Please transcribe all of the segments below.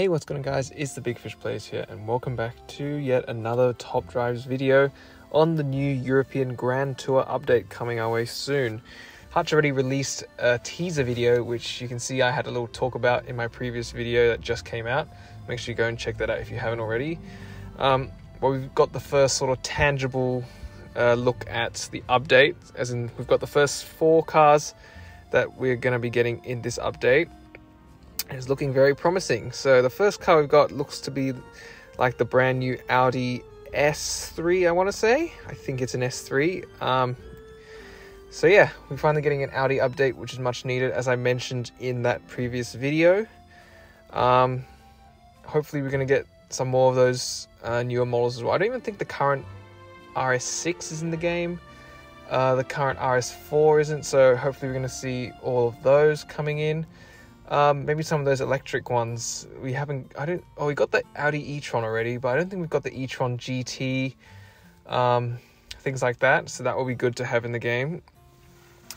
Hey, what's going on guys? It's the Big Fish Playz here and welcome back to yet another Top Drives video on the new European Grand Tour update coming our way soon. Hutch already released a teaser video which you can see I had a little talk about in my previous video that just came out. Make sure you go and check that out if you haven't already. Um, well, we've got the first sort of tangible uh, look at the update, as in we've got the first four cars that we're going to be getting in this update is looking very promising. So the first car we've got looks to be like the brand new Audi S3, I want to say. I think it's an S3. Um, so yeah, we're finally getting an Audi update, which is much needed, as I mentioned in that previous video. Um, hopefully we're going to get some more of those uh, newer models as well. I don't even think the current RS6 is in the game. Uh, the current RS4 isn't, so hopefully we're going to see all of those coming in. Um, maybe some of those electric ones. We haven't. I don't. Oh, we got the Audi e-tron already, but I don't think we've got the e-tron GT. Um, things like that. So that will be good to have in the game.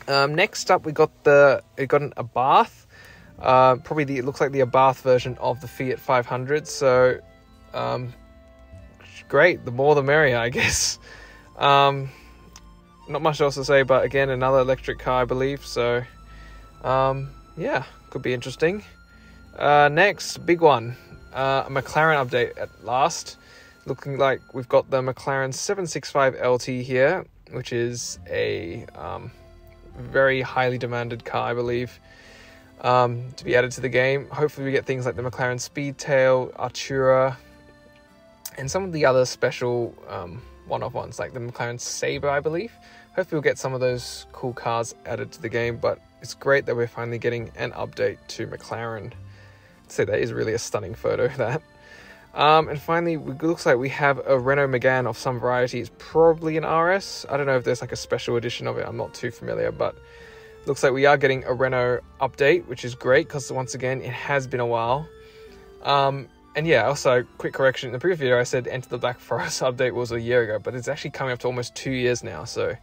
Um, next up, we got the. We got an Abarth. Uh, probably the. It looks like the Abarth version of the Fiat 500. So, um, great. The more the merrier, I guess. Um, not much else to say, but again, another electric car, I believe. So, um, yeah could be interesting. Uh, next, big one, uh, a McLaren update at last. Looking like we've got the McLaren 765 LT here, which is a um, very highly demanded car, I believe, um, to be added to the game. Hopefully, we get things like the McLaren Speedtail, Artura, and some of the other special um, one-off ones, like the McLaren Sabre, I believe. Hopefully, we'll get some of those cool cars added to the game, but it's great that we're finally getting an update to McLaren. So that is really a stunning photo, that. Um, and finally, it looks like we have a Renault Megane of some variety. It's probably an RS. I don't know if there's like a special edition of it. I'm not too familiar, but looks like we are getting a Renault update, which is great because once again, it has been a while. Um, and yeah, also quick correction. In the previous video, I said Enter the Black Forest update was a year ago, but it's actually coming up to almost two years now. So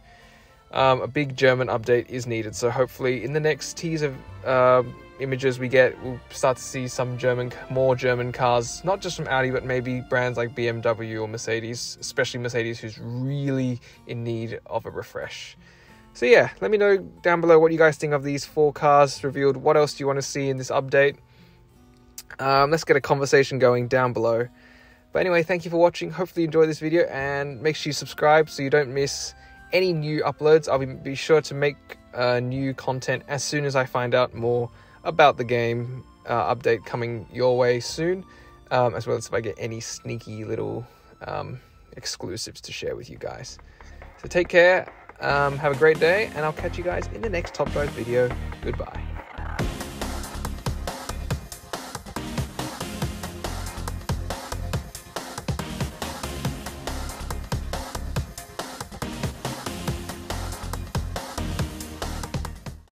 um, a big German update is needed. So hopefully, in the next teaser uh, images we get, we'll start to see some German, more German cars, not just from Audi, but maybe brands like BMW or Mercedes, especially Mercedes, who's really in need of a refresh. So yeah, let me know down below what you guys think of these four cars revealed. What else do you want to see in this update? Um, let's get a conversation going down below. But anyway, thank you for watching. Hopefully you enjoyed this video and make sure you subscribe so you don't miss any new uploads. I'll be, sure to make uh, new content as soon as I find out more about the game uh, update coming your way soon, um, as well as if I get any sneaky little um, exclusives to share with you guys. So take care, um, have a great day, and I'll catch you guys in the next Top Drive video. Goodbye.